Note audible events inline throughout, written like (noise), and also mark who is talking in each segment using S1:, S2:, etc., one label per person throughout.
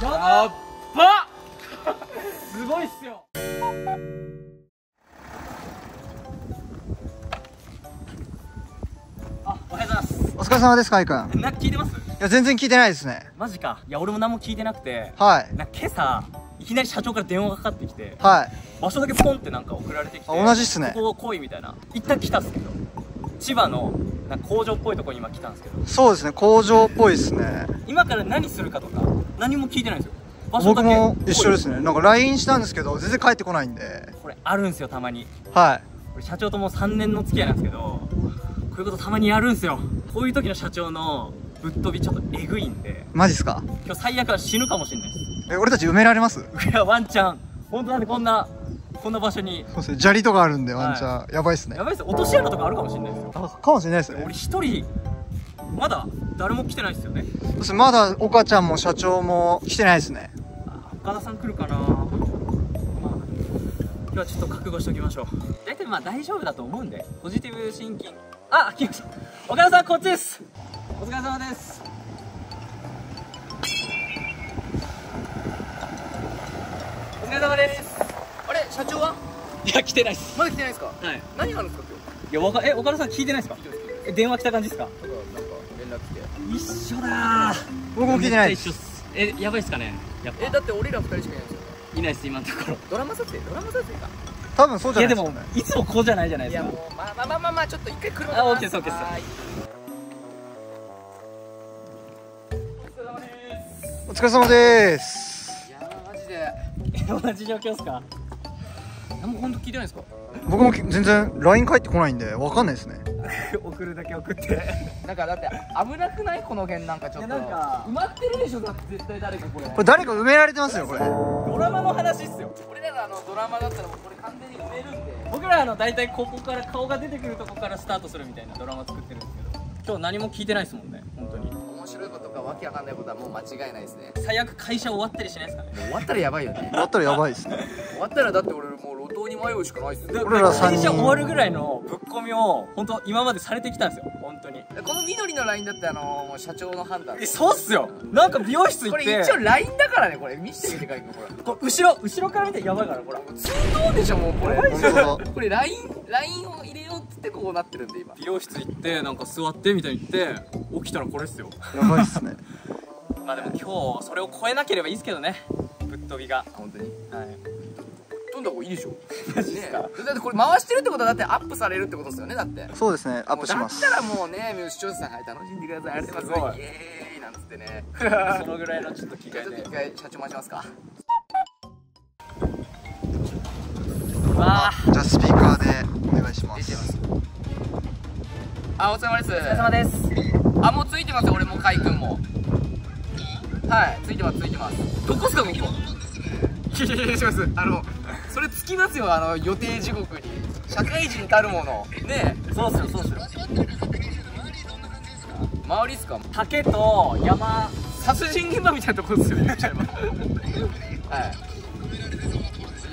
S1: やっ。ばすごいっすよ。あおはようございます。
S2: お疲れ様ですかいくんい
S1: なんか聞いてます？
S2: や全然聞いてないですね。
S1: マジか。いや俺も何も聞いてなくて。
S2: はい。
S1: なんか今朝いきなり社長から電話がかかってきて
S2: はい。
S1: 場所だけポンってなんか送られてきて
S2: あ同じっすね。
S1: ここ来いみたいな。一旦来たっすけど。千葉のなんか工場っぽいとこに今来たんですけど。
S2: そうですね工場っぽいですね。
S1: 今から何するかとか何も聞いてないんですよ。場所だ
S2: 僕
S1: け。
S2: も一緒です
S1: ね。
S2: ねなんか LINE したんですけど全然帰ってこないんで。
S1: これあるんですよたまに。
S2: はい。
S1: 俺社長ともう3年の付き合いなんですけどこういうことたまにやるんですよ。こういう時の社長のぶっ飛びちょっとえぐいんで。
S2: マジっすか？
S1: 今日最悪は死ぬかもしれないです。
S2: え俺たち埋められます？
S1: いやワンチャン。本当なんでこんなこんな場所に。
S2: そうですね。砂利とかあるんでワンチャン、やばいっすね。
S1: やばいです。よ落とし穴とかあるかもしれないですよ。
S2: あかもしれないですね。
S1: 俺一人まだ誰も来てないですよね。
S2: そうです。ねまだ岡ちゃんも社長も来てないですね。
S1: あ岡田さん来るかな、まあ、今日はちょっと覚悟しておきましょう。大体まあ大丈夫だと思うんでポジティブシンキング。あ来ました。岡田さんこっちです。お疲れ様です。お疲れ様です。
S3: あれ社長は？い
S1: や来てないっす。
S3: まだ来てないですか？
S1: はい。
S3: 何があるんですか
S1: いやわかえ岡田さん聞いてないですか？え電話来た感じですか？
S3: なんか連絡来て。
S1: 一緒だー。
S2: 僕も聞いてない
S1: えやばいっすかね？やっぱ。
S3: えだって俺ら二人しかいないんですよ。
S1: いないっす今のところ。
S3: ドラマ撮影ドラマ撮影か。
S2: 多分そうじ
S1: いやで
S2: ゃないですか、ね、
S1: もいつもこうじゃないじゃないですか。
S3: いやもうまあまあまあまあまあちょっと一回車
S1: あオッケーですオッケーです。
S2: お疲れ様です。
S3: いやーマジで。
S1: 同じ状況っすか？
S3: 何も本当聞いてないですか？
S2: 僕もき全然 LINE 返ってこないんでわかんないですね
S1: 送るだけ送って。
S3: なんかだって危なくない？この辺なんかちょっと。
S1: いやなんか。
S3: 埋まってるでしょ？だって絶対誰かこれ。
S2: これ誰か埋められてますよこれ。
S1: ドラマの話っすよ。
S3: 俺らがあのドラマだったらもうこれ完全に埋めるんで。
S1: 僕らあの大体ここから顔が出てくるとこからスタートするみたいなドラマ作ってるんですけど。今日何も聞いてないですもんね本当に。
S3: 面白いことかわけわかんないことはもう間違いないですね。
S1: 最悪会社終わったりしないですかね。
S3: 終わったらやばいよね。
S2: 終わったらやばいですね。
S3: 終わったらだって俺もに迷うしかないっすよ
S2: 俺ら三人。
S1: 会社終わるぐらいのぶっ込みを本当今までされてきたんですよ本当に。
S3: この緑のラインだってあのもう社長の判断。
S1: えそうっすよ。なんか美容室行って。
S3: これ一応ラインだからねこれ。見せてみてかいこれ。
S1: これ後ろ後ろから見てやばいからこれ。
S3: 通道でしょもうこれ。これラインラインを入れようっつってこうなってるんで今。
S1: 美容室行ってなんか座ってみたいに言って起きたらこれっすよ。
S2: やばいっすね。(laughs)
S1: まあでも今日それを超えなければいいですけどね。ぶっ飛びが。
S3: 本当に。
S1: はい
S3: 飛んだ方がいいでしょ。
S1: マジっすか？
S3: ねだってこれ回してるってことはだってアップされるってことですよねだって。
S2: そうですねアップします。
S3: だったらもうね視聴者さんはい楽しんでください。ありがとうございます。イエーイなんつってね。(laughs)
S1: そのぐらいのちょっと気概で
S3: っと一回社長回しますか。
S1: わあ。
S2: じゃあスピーカーでお願いします。
S3: 出てますあお疲れ様です。
S1: お疲れ様です。
S3: あもうついてますよ俺もカイ君も。はいついてますついてます。どこっすかここ。いやいやいやします。あのそれつきますよあの予定時刻に。社会人たるもの。ね
S1: そうっすよそうっすよ。
S3: え周りっすか？
S1: 竹と山。
S3: 殺人現場みたいなとこですよね言っちゃえばはい。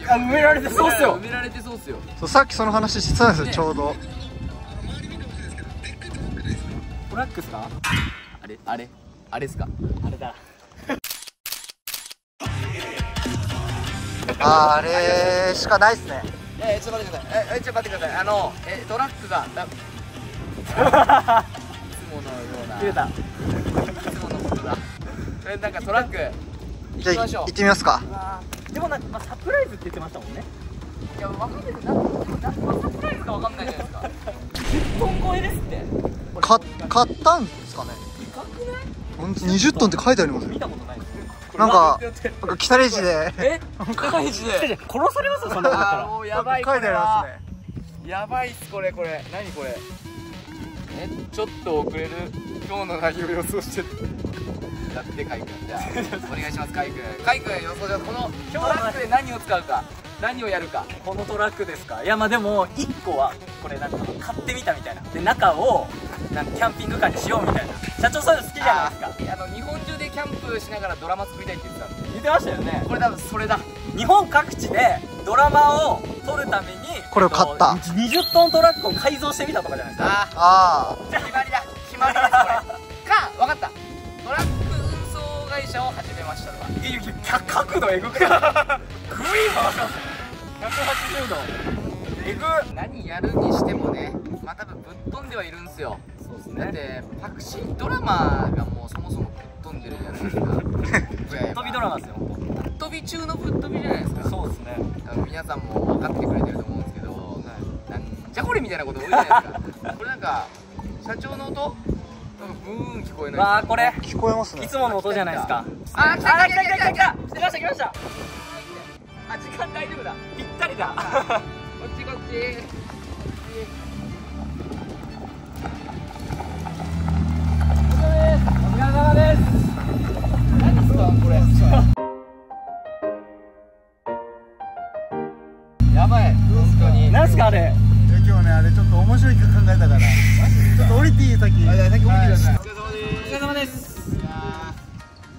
S1: あ埋められてそうっすよ。
S3: 埋められてそうっすよ。
S2: そうさっきその話してたんですよ、
S3: ね
S2: ちょうど。
S1: トラックっすか？
S3: あれあれ。あれっすか？
S1: あれだ
S2: あれしかないっすね。
S3: えー、ちょっと待ってください。ええちょっと待ってください。あのえトラックがだいつものような。
S1: 切れた。
S3: いつものことだ。えなんかトラック行きましょう。
S2: 行ってみますか。
S1: でもなんか、まあ、サプライズって言ってましたもんね。
S3: いや、わかんない。けど、な、何のサプライズかわかんないじゃないですか。
S1: 10トン超えですって
S2: か買ったんですかねほんと20トンって書いてありますよ
S1: 見たことないです
S2: なんかなんか北レジで
S3: え、開示で。
S1: 殺されますよそんなことら
S3: もうやばい。
S2: 書いてありますね
S3: すね。やばいっす、これ、これ、何これ？え、ちょっと遅れる？今日の内容予想してる。やって、カイ君。じゃあ、お願いします、カイ君。カイ君、予想じゃ、このトラックで何を使うか。何をやるか。
S1: このトラックですかいやまあでも1個はこれなんか買ってみたみたいなで中をなんかキャンピングカーにしようみたいな社長そういうの好きじゃないですか
S3: あの、日本中でキャンプしながらドラマ作りたいって言ってたんで。
S1: 言ってましたよね
S3: これ多分それだ。
S1: 日本各地でドラマを撮るために
S2: これを買った
S1: えっと20トントラックを改造してみたとかじゃないですか
S3: あ
S2: あ
S3: ー、決まりだ。決まりです、これ。(laughs) か、わかった。トラック運送会社を始めましたとか。
S1: いやいや
S3: 角度えぐくないグイーン回180度えぐ何やるにしてもねまあ多分ぶっ飛んではいるんすよ。
S1: そうです
S3: だってパクシードラマがもうそもそもぶっ飛んでるじゃないですか。(laughs)
S1: 飛びドラマですよ
S3: ぶっ飛び中のぶっ飛びじゃないですか。
S1: そうですね。
S3: 多分皆さんも分かってくれてると思うんですけど、なんじゃこれみたいなこと多いじゃないですか。(laughs) これなんか社長の音？ブーン聞こえない
S1: わあこれ。
S2: 聞こえますね。
S1: いつもの音じゃないですか。
S3: あー来た
S1: あ
S3: 来た来た来た来た
S1: 来ました来ました
S3: あ時間大丈夫だ。
S1: ぴったりだ。
S3: こっちこっち。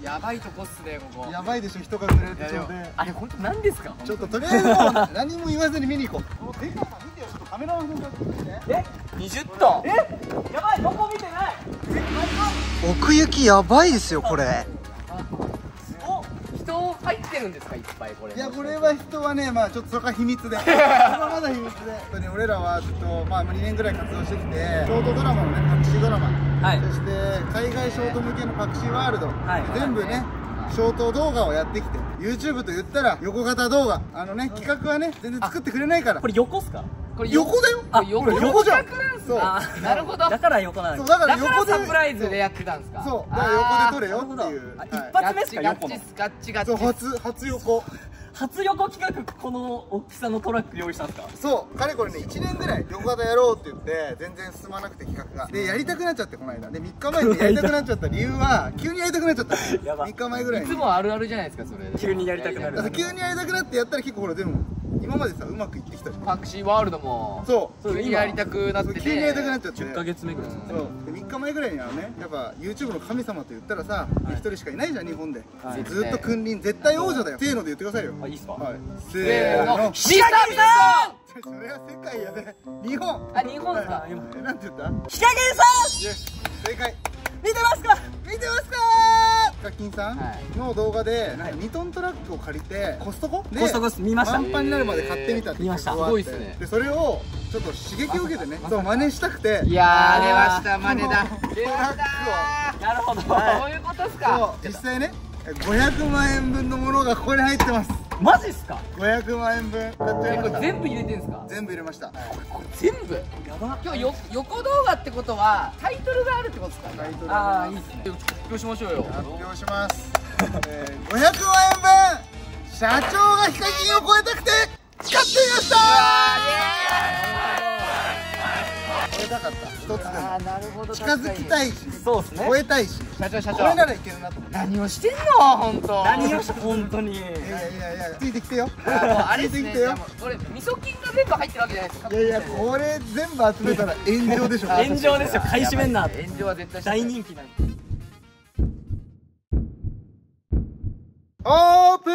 S3: やばい
S2: と
S3: こっすねここ。
S2: やばいでしょ人が連れてちょうで
S3: あれ本当何ですか？
S2: ちょっととりあえずもう何も言わずに見に行こう。さ見てよちょっとカメラマンさん
S1: え
S3: 20トン
S1: えやばいどこ見てない。
S2: 奥行きやばいですよこれ
S3: てるんですかいっぱいこれ。
S2: いやこれは人はねまあちょっとそこは秘密で。それはまだ秘密で。本当に俺らはずっとまあ2年ぐらい活動してきてショートドラマのねパクシードラマ、
S1: はい。
S2: そして海外ショート向けのパクシーワールド、
S1: はい。
S2: 全部ねショート動画をやってきて YouTube と言ったら横型動画。あのね企画はね全然作ってくれないから。
S1: これ横っすか？
S3: これ
S2: 横だよ？
S3: これ横
S2: 横じゃん。そう。
S3: あなるほど。
S1: だから横なんです
S2: そうだから横で。
S3: サプライズでやってたんですか？
S2: そう。だから横で撮れよっていう、
S1: あ
S2: はい。
S1: 一発目っすか？
S3: ガッ
S1: 横の。
S3: チガッチガッチガッチ。
S2: そう初初横。
S1: 初横企画この大きさのトラック用意したんですか？
S2: そう。かれこれね1年ぐらい横型やろうって言って全然進まなくて企画が。でやりたくなっちゃってこの間。で3日前にやりたくなっちゃった理由は急にやりたくなっちゃった
S1: やば。
S2: 3日前ぐらいに。
S3: いつもあるあるじゃないですかそれ。
S1: 急にやりたくなる。
S2: 急にやりたくなってやったら結構ほらでも今までさうまくいってきたじゃん
S3: パクシーワールドも
S2: そう。
S3: 急にやりたくなってて。
S2: 急にやりたくなっちゃって。
S1: 10ヶ月目ぐらい。ですね
S2: そうで3日前ぐらいにはね。やっぱ YouTube の神様と言ったらさ一、人しかいないじゃん日本で、
S1: はい。
S2: ずっと君臨絶対王者だよ。せーので言ってくださいよ。
S1: あいいっすか？
S2: はい。せ
S3: せーの。
S2: ーの。
S3: ミスタービー
S2: それは世界やで日本。
S3: あ日本ですか？
S2: はい。えなんて言った？
S1: ヒカゲンさん
S2: 正解。
S1: 見てますか？
S2: 見てますか？ヒカキンさん
S3: はい
S2: の動画でなんか2トントラックを借りてコストコで
S1: コストコ見ました
S2: 満帆になるまで買ってみたって
S1: 見ました
S3: すごいっすね
S2: でそれをちょっと刺激を受けてねそう真似したくて
S3: いやー出ました真似だ出ました
S1: なるほど
S2: はい
S3: そういうことっす
S2: そ
S3: か
S2: う実際ね500万円分のものがここに入ってます
S1: マジっすか
S2: ？500万円分。
S3: えこれ全部入れてんすか？
S2: 全部入れました。
S3: 全部？
S1: やば。
S3: 今日よ横動画ってことはタイトルがあるってことですか？
S2: タイトル
S1: ああいいっすね。
S3: 発表しましょうよ。
S2: 発表します、えー、500万円分。社長がヒカキンを超えたくて使ってみましつでも
S3: あーなるほど
S2: 近づきたいし
S1: そうっすね。
S2: 超えたいし
S3: 社長社
S2: これな
S3: 長
S2: らいけるなと思って。
S3: 何をしてんの？本当。
S1: 何をして本当に。
S2: いやいやいやついてきてよ。
S3: あれ
S2: ついてきてよ。
S3: これ味噌菌が全部入ってるわけじゃないですか。
S2: いやいやこれ全部集めたら炎上でしょ。(laughs)
S1: 炎上ですよ。買い占めんな
S3: 炎上は絶対
S1: 大人気なんで
S2: オープン。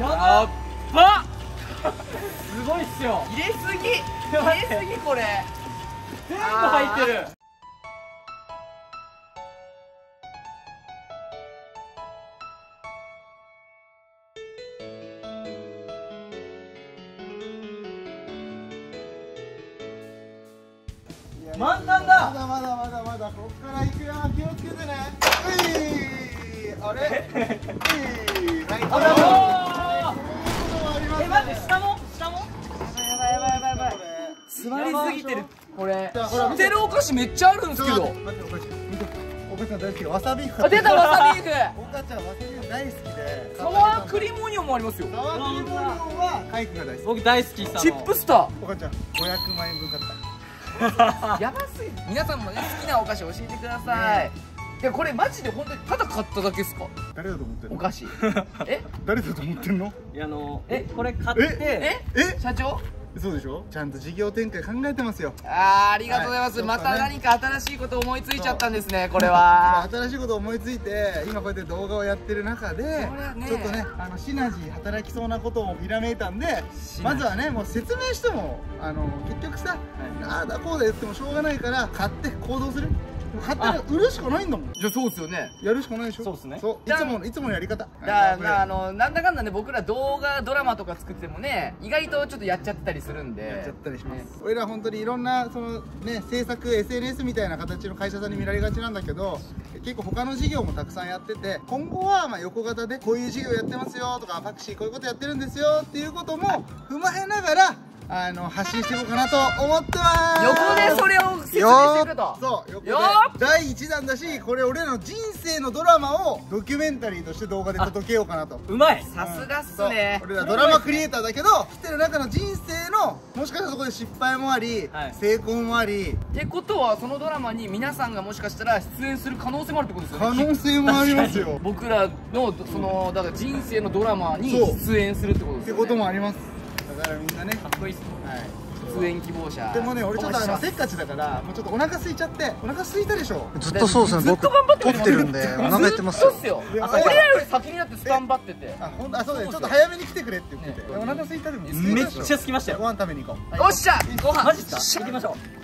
S1: やっ。ばすごいっすよ。
S3: 入れすぎ入れすぎこれ。
S1: 全部入ってる。満タン
S2: ま
S1: だ
S2: だまだまだまだ。こっから行くよ。気をつけてね。ういあれ？ういはい
S1: あら
S2: あ
S1: え待って下も？詰まりすぎてる。
S3: これ。知って。るお菓子めっちゃあるんですけど。
S2: お母ちゃん大好きわさビーフ
S3: あ出たわさビーフ
S2: お母ちゃんわさビーフ大好きで。
S3: サワークリームオニオンもありますよ。
S2: サワークリームオニオンはカイ君が大好き。
S1: 僕大好きさ
S3: チップスタ
S2: お母ちゃん500万円分買った。
S3: ー (laughs) やばすぎ皆さんもね好きなお菓子教えてください。いやこれマジで本当にただ買っただけですか？
S2: 誰だと思ってんの？
S3: お菓子。(laughs) え？
S2: 誰だと思ってんの？
S1: いやあのえこれ買って。
S3: え？
S2: え？
S3: 社長？
S2: そうでしょ？ちゃんと事業展開考えてますよ。
S3: あーありがとうございます、
S2: はい。
S3: また何か新しいこと思いついちゃったんですねこれは。
S2: 新しいこと思いついて今こうやって動画をやってる中で
S3: ね。
S2: ちょっとねあのシナジー働きそうなことをひらめいたんでまずはねもう説明してもあの結局さ、ああだこうだ言ってもしょうがないから買って行動する勝手に売るしかないんだもん。
S3: じゃあそうっすよね。
S2: やるしかないでしょ。
S1: そうっすね。
S2: そう。いつものいつものやり方。
S3: だからあのなんだかんだね僕ら動画ドラマとか作ってもね意外とちょっとやっちゃってたりするんで。
S2: やっちゃったりします、
S3: ね
S2: 俺ら本当にいろんなそのね制作 SNS みたいな形の会社さんに見られがちなんだけど結構他の事業もたくさんやってて今後はまあ横型でこういう事業やってますよとかパクシーこういうことやってるんですよっていうことも踏まえながらあの発信していこうかなと思ってます。
S3: 横でそれを説明
S2: よ
S3: していくと。
S2: そう横で。
S3: よ
S2: 第1弾だしこれ俺らの人生のドラマをドキュメンタリーとして動画で届けようかなと。
S1: うまい。
S3: さすがっす
S2: そう。
S3: ね
S2: 俺らドラマクリエイターだけど生きてる中の人生のもしかしたらそこで失敗もあり、
S1: はい。
S2: 成功もあり。
S3: ってことはそのドラマに皆さんがもしかしたら出演する可能性もあるってことですよね。
S2: 可能性もありますよ。
S3: 僕らのそのだから人生のドラマに出演するってことですよ、ね、
S2: ってこともあります。だからみんなね
S1: かっこいいっす。ね
S2: はい。
S3: 出演希望者
S2: でもね俺ちょっとあのせっかちだからもうちょっとお腹空いちゃってお腹空いたでしょ。
S4: ずっとそうですね。僕
S3: ずっと頑張って
S4: 撮ってるんでお腹減ってますよ。
S3: ずっとっすよ。俺らより先になってスタンバってて。
S2: あほんあそうだねちょっと早めに来てくれって言ってて、
S3: ね。
S2: お腹空いたでも
S1: めっちゃ好きましたよ。
S2: ご飯食べに行こう。
S3: よっしゃ。ご飯。
S1: マジっすか？行きましょう